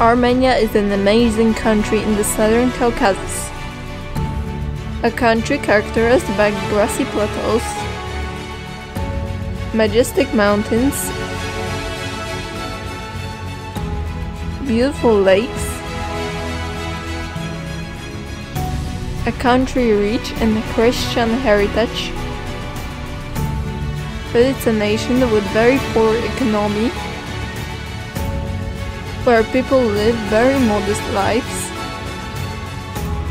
Armenia is an amazing country in the southern Caucasus. A country characterized by grassy plateaus, majestic mountains, beautiful lakes, a country rich in Christian heritage, but it's a nation with very poor economy where people live very modest lives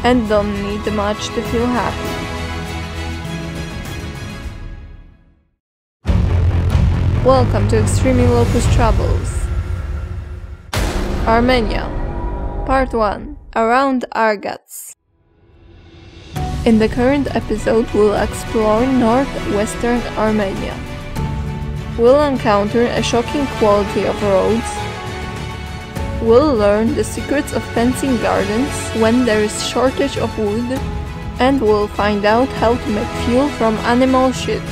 and don't need much to feel happy. Welcome to Extremely Low Cost Travels. Armenia Part 1 Around Aragats In the current episode we'll explore northwestern Armenia. We'll encounter a shocking quality of roads We'll learn the secrets of fencing gardens when there is shortage of wood and we'll find out how to make fuel from animal shit.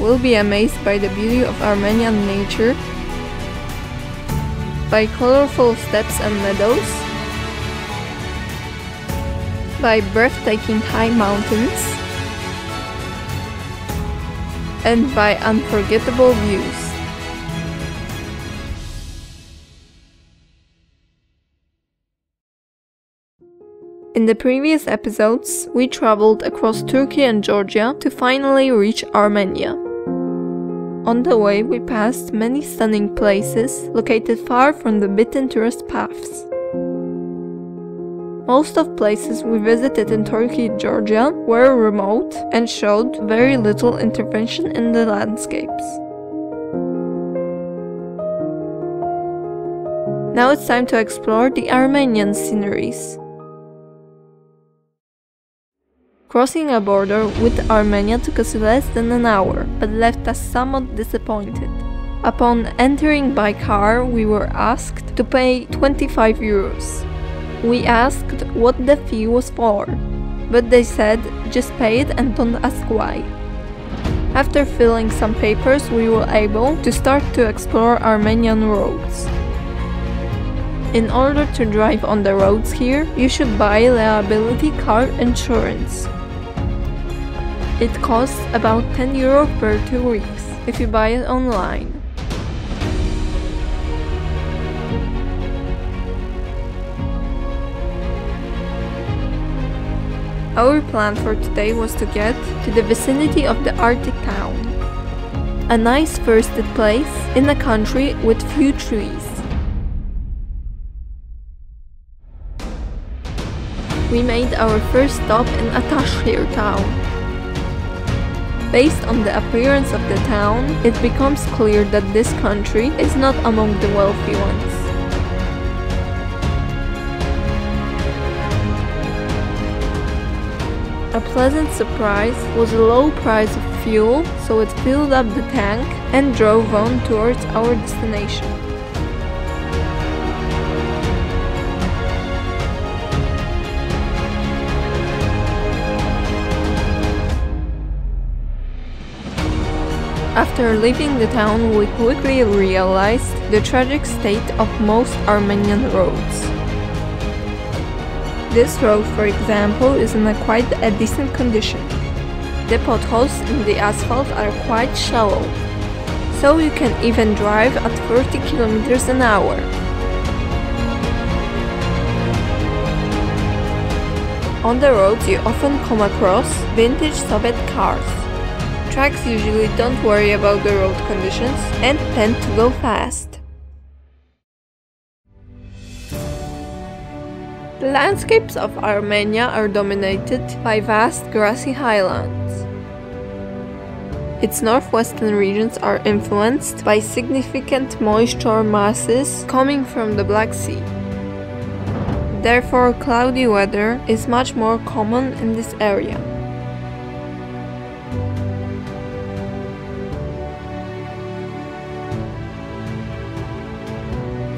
We'll be amazed by the beauty of Armenian nature, by colorful steppes and meadows, by breathtaking high mountains, and by unforgettable views. In the previous episodes, we traveled across Turkey and Georgia to finally reach Armenia. On the way, we passed many stunning places located far from the beaten tourist paths. Most of places we visited in Turkey and Georgia were remote and showed very little intervention in the landscapes. Now it's time to explore the Armenian sceneries. Crossing a border with Armenia took us less than an hour, but left us somewhat disappointed. Upon entering by car, we were asked to pay 25 euros. We asked what the fee was for, but they said just pay it and don't ask why. After filling some papers, we were able to start to explore Armenian roads. In order to drive on the roads here, you should buy liability car insurance. It costs about 10 euro per two weeks if you buy it online. Our plan for today was to get to the vicinity of the Artik town. A nice forested place in a country with few trees. We made our first stop in Atashir town. Based on the appearance of the town, it becomes clear that this country is not among the wealthy ones. A pleasant surprise was the low price of fuel, so it filled up the tank and drove on towards our destination. After leaving the town, we quickly realized the tragic state of most Armenian roads. This road, for example, is in a quite a decent condition. The potholes in the asphalt are quite shallow, so you can even drive at 40 km an hour. On the roads you often come across vintage Soviet cars. Trucks usually don't worry about the road conditions and tend to go fast. The landscapes of Armenia are dominated by vast grassy highlands. Its northwestern regions are influenced by significant moisture masses coming from the Black Sea. Therefore, cloudy weather is much more common in this area.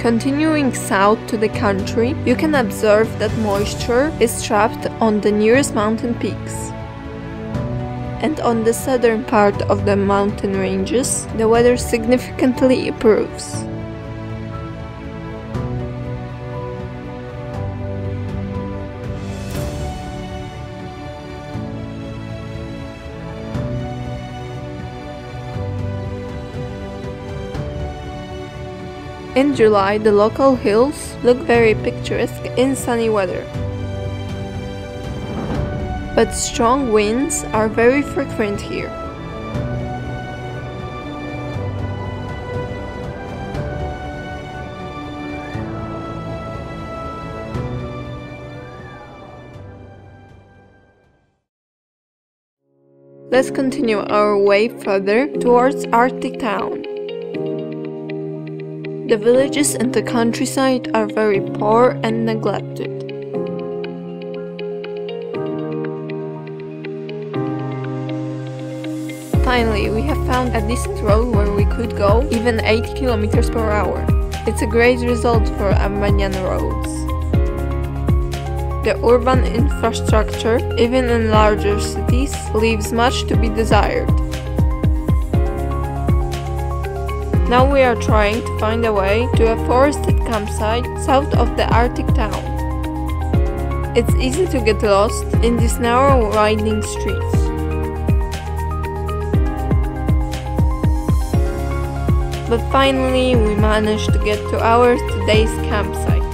Continuing south to the country, you can observe that moisture is trapped on the nearest mountain peaks. And on the southern part of the mountain ranges, the weather significantly improves. In July, the local hills look very picturesque in sunny weather. But strong winds are very frequent here. Let's continue our way further towards Artik Town. The villages and the countryside are very poor and neglected. Finally, we have found a decent road where we could go even 80 km per hour. It's a great result for Armenian roads. The urban infrastructure, even in larger cities, leaves much to be desired. Now we are trying to find a way to a forested campsite south of the Artik town. It's easy to get lost in these narrow winding streets. But finally we managed to get to our today's campsite.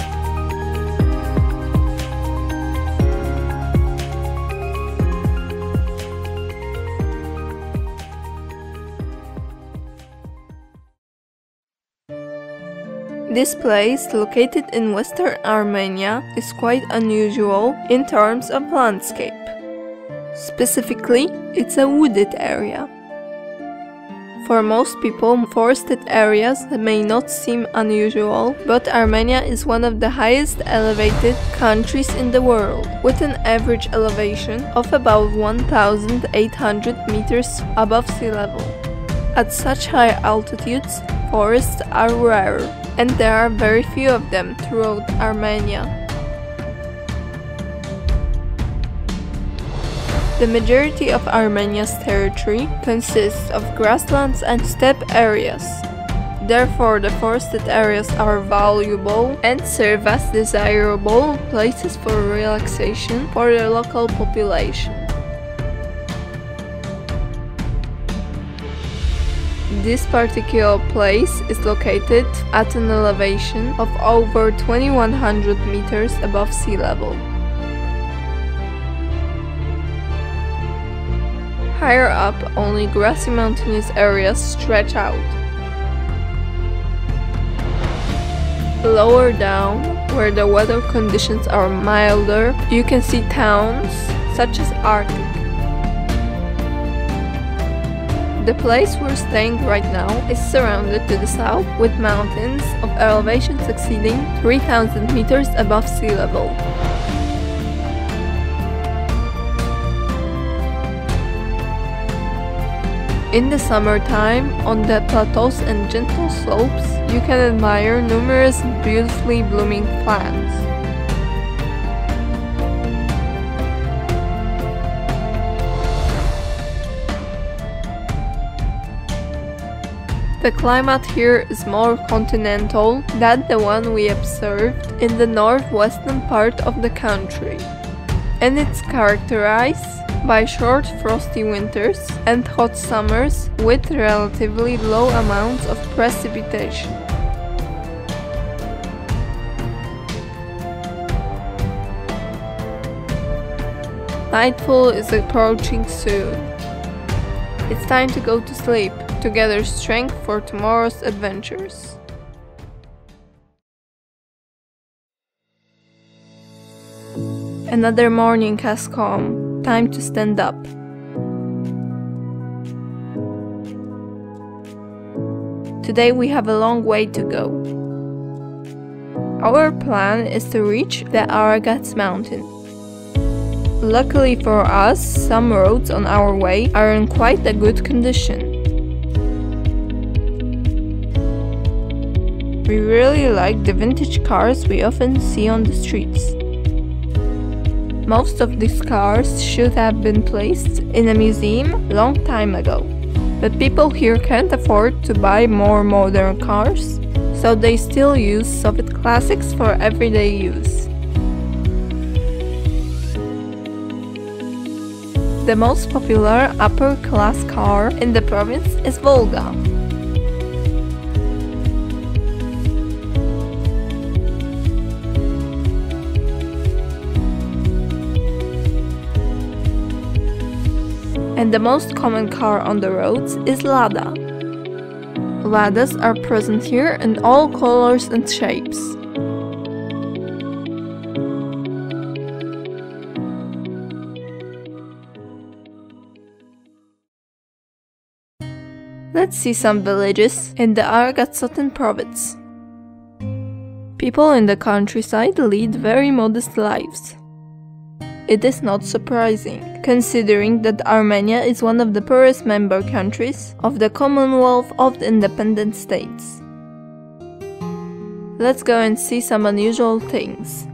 This place, located in western Armenia, is quite unusual in terms of landscape. Specifically, it's a wooded area. For most people, forested areas may not seem unusual, but Armenia is one of the highest elevated countries in the world, with an average elevation of about 1,800 meters above sea level. At such high altitudes, forests are rare and there are very few of them throughout Armenia. The majority of Armenia's territory consists of grasslands and steppe areas. Therefore, the forested areas are valuable and serve as desirable places for relaxation for the local population. This particular place is located at an elevation of over 2100 meters above sea level. Higher up, only grassy mountainous areas stretch out. Lower down, where the weather conditions are milder, you can see towns such as Artik. The place we're staying right now is surrounded to the south with mountains of elevation exceeding 3000 meters above sea level. In the summertime, on the plateaus and gentle slopes, you can admire numerous beautifully blooming plants. The climate here is more continental than the one we observed in the northwestern part of the country, and it's characterized by short frosty winters and hot summers with relatively low amounts of precipitation. Nightfall is approaching soon. It's time to go to sleep to gather strength for tomorrow's adventures. Another morning has come, time to stand up. Today we have a long way to go. Our plan is to reach the Aragats mountain. Luckily for us, some roads on our way are in quite a good condition. We really like the vintage cars we often see on the streets. Most of these cars should have been placed in a museum long time ago. But people here can't afford to buy more modern cars, so they still use Soviet classics for everyday use. The most popular upper class car in the province is Volga, and the most common car on the roads is Lada. Ladas are present here in all colors and shapes. Let's see some villages in the Aragatsotn province. People in the countryside lead very modest lives. It is not surprising, considering that Armenia is one of the poorest member countries of the Commonwealth of the Independent States. Let's go and see some unusual things.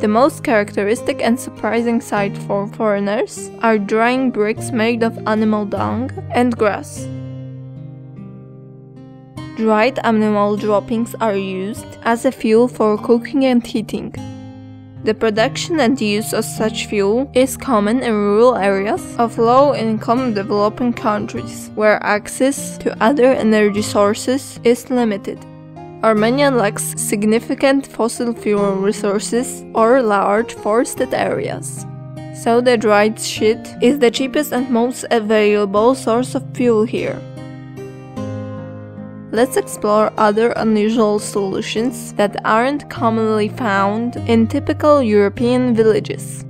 The most characteristic and surprising sight for foreigners are drying bricks made of animal dung and grass. Dried animal droppings are used as a fuel for cooking and heating. The production and use of such fuel is common in rural areas of low-income developing countries where access to other energy sources is limited. Armenia lacks significant fossil fuel resources or large forested areas. So the dried shit is the cheapest and most available source of fuel here. Let's explore other unusual solutions that aren't commonly found in typical European villages,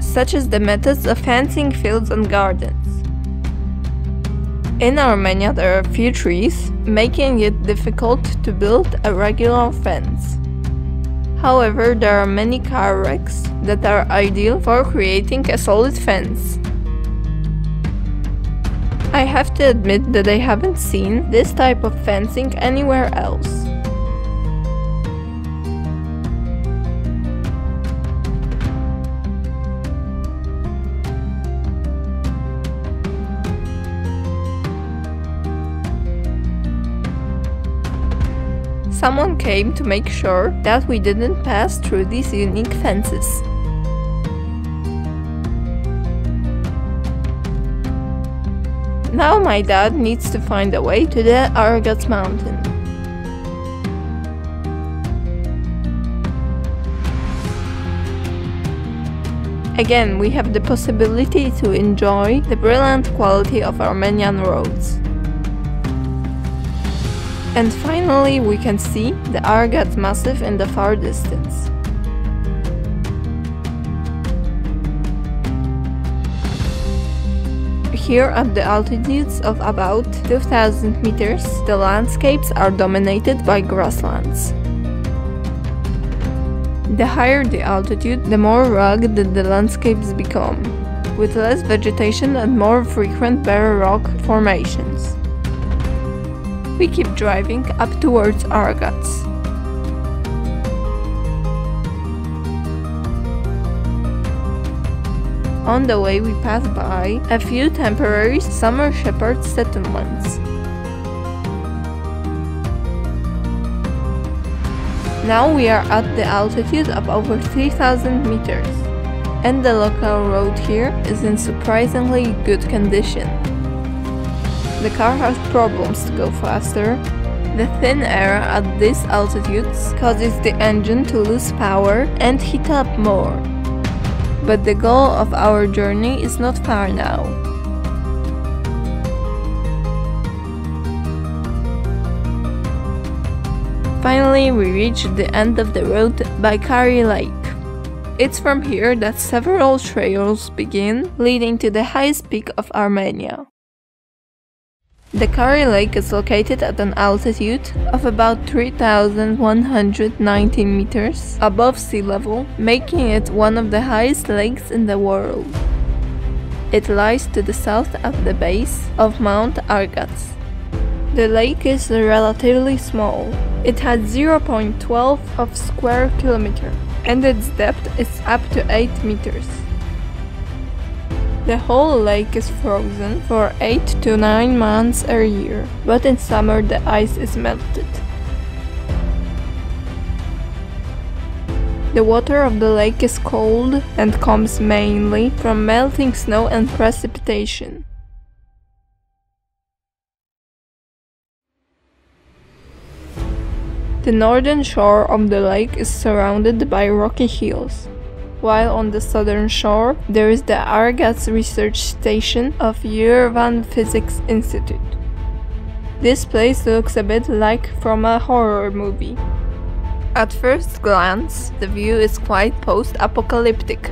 such as the methods of fencing fields and gardens. In Armenia there are few trees, making it difficult to build a regular fence. However, there are many car wrecks that are ideal for creating a solid fence. I have to admit that I haven't seen this type of fencing anywhere else. Someone came to make sure that we didn't pass through these unique fences. Now my dad needs to find a way to the Aragats mountain. Again, we have the possibility to enjoy the brilliant quality of Armenian roads. And finally we can see the Aragat Massif in the far distance. Here at the altitudes of about 2000 meters, the landscapes are dominated by grasslands. The higher the altitude, the more rugged the landscapes become, with less vegetation and more frequent bare rock formations. We keep driving up towards Aragats. On the way we pass by a few temporary summer shepherd settlements. Now we are at the altitude of over 3000 meters, and the local road here is in surprisingly good condition. The car has problems to go faster. The thin air at these altitudes causes the engine to lose power and heat up more. But the goal of our journey is not far now. Finally, we reach the end of the road by Kari Lake. It's from here that several trails begin, leading to the highest peak of Armenia. The Kari Lake is located at an altitude of about 3,190 meters above sea level, making it one of the highest lakes in the world. It lies to the south of the base of Mount Aragats. The lake is relatively small. It has 0.12 of square kilometer and its depth is up to 8 meters. The whole lake is frozen for 8 to 9 months a year, but in summer the ice is melted. The water of the lake is cold and comes mainly from melting snow and precipitation. The northern shore of the lake is surrounded by rocky hills, while on the southern shore there is the Aragats Research Station of Yerevan Physics Institute. This place looks a bit like from a horror movie. At first glance, the view is quite post-apocalyptic.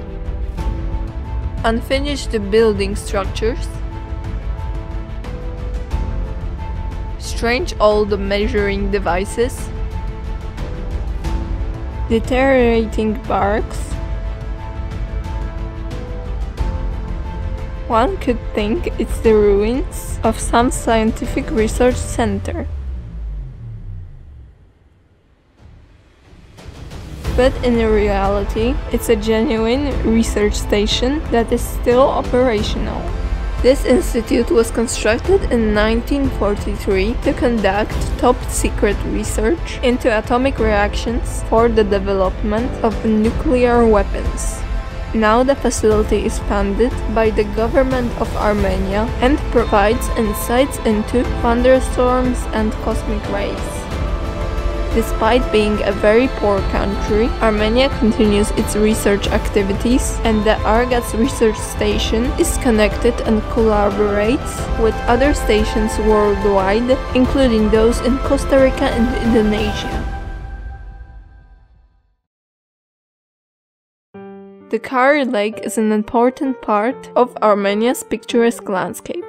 Unfinished building structures, strange old measuring devices, deteriorating barks. One could think it's the ruins of some scientific research center. But in reality, it's a genuine research station that is still operational. This institute was constructed in 1943 to conduct top secret research into atomic reactions for the development of nuclear weapons. Now the facility is funded by the government of Armenia and provides insights into thunderstorms and cosmic rays. Despite being a very poor country, Armenia continues its research activities and the Aragats research station is connected and collaborates with other stations worldwide, including those in Costa Rica and Indonesia. The Kari Lake is an important part of Armenia's picturesque landscape.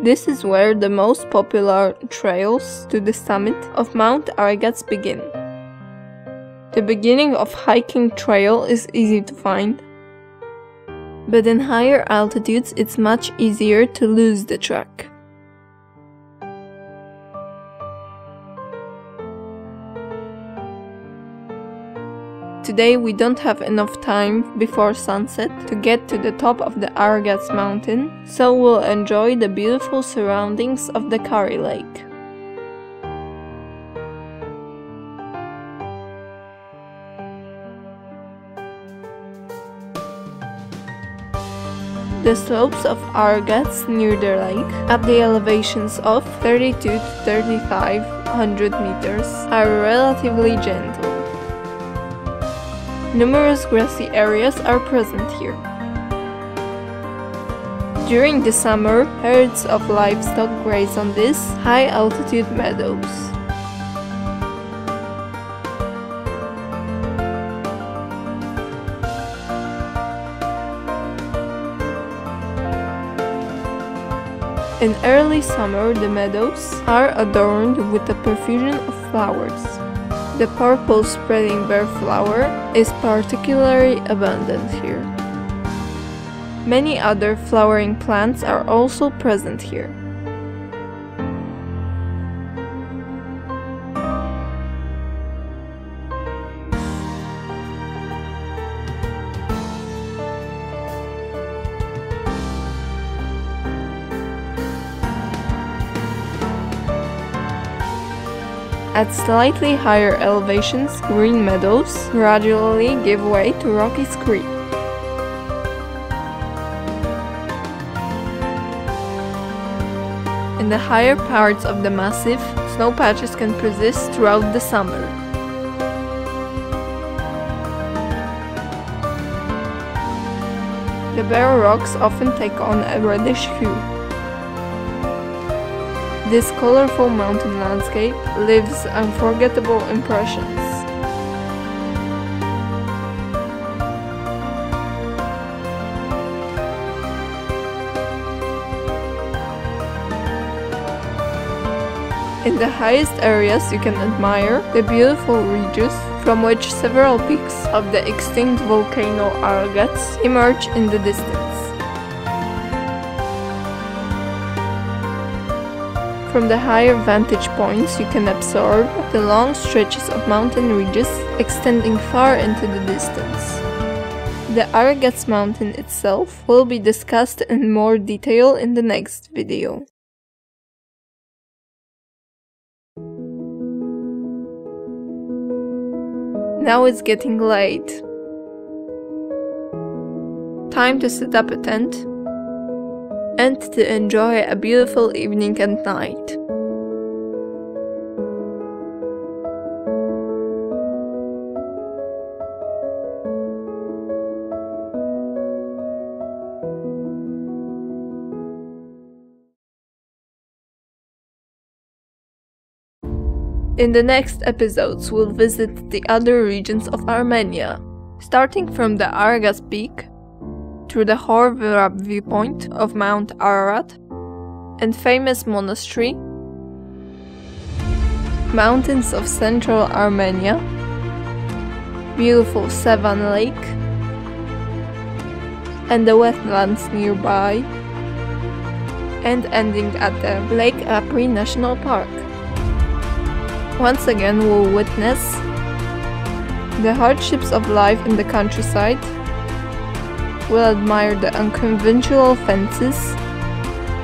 This is where the most popular trails to the summit of Mount Aragats begin. The beginning of hiking trail is easy to find, but in higher altitudes it's much easier to lose the track. Today we don't have enough time before sunset to get to the top of the Aragats mountain, so we'll enjoy the beautiful surroundings of the Kari Lake. The slopes of Aragats near the lake, at the elevations of 32 to 3500 meters, are relatively gentle. Numerous grassy areas are present here. During the summer, herds of livestock graze on these high-altitude meadows. In early summer, the meadows are adorned with a profusion of flowers. The purple spreading bear flower is particularly abundant here. Many other flowering plants are also present here. At slightly higher elevations, green meadows gradually give way to rocky scree. In the higher parts of the massif, snow patches can persist throughout the summer. The bare rocks often take on a reddish hue. This colorful mountain landscape leaves unforgettable impressions. In the highest areas you can admire the beautiful ridges from which several peaks of the extinct volcano Aragats emerge in the distance. From the higher vantage points you can observe the long stretches of mountain ridges extending far into the distance. The Aragats mountain itself will be discussed in more detail in the next video. Now it's getting late. Time to set up a tent and to enjoy a beautiful evening and night. In the next episodes, we'll visit the other regions of Armenia, starting from the Aragats Peak through the Khor Virap viewpoint of Mount Ararat and famous monastery, mountains of central Armenia, beautiful Sevan Lake, and the wetlands nearby, and ending at the Lake Arpi National Park. Once again, we'll witness the hardships of life in the countryside, we'll admire the unconventional fences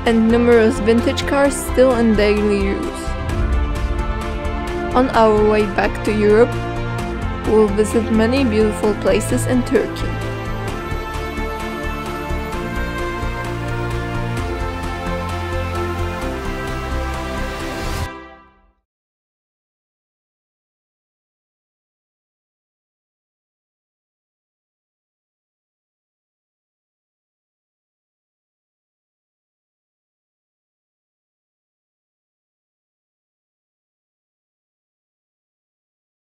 and numerous vintage cars still in daily use. On our way back to Europe, we'll visit many beautiful places in Turkey.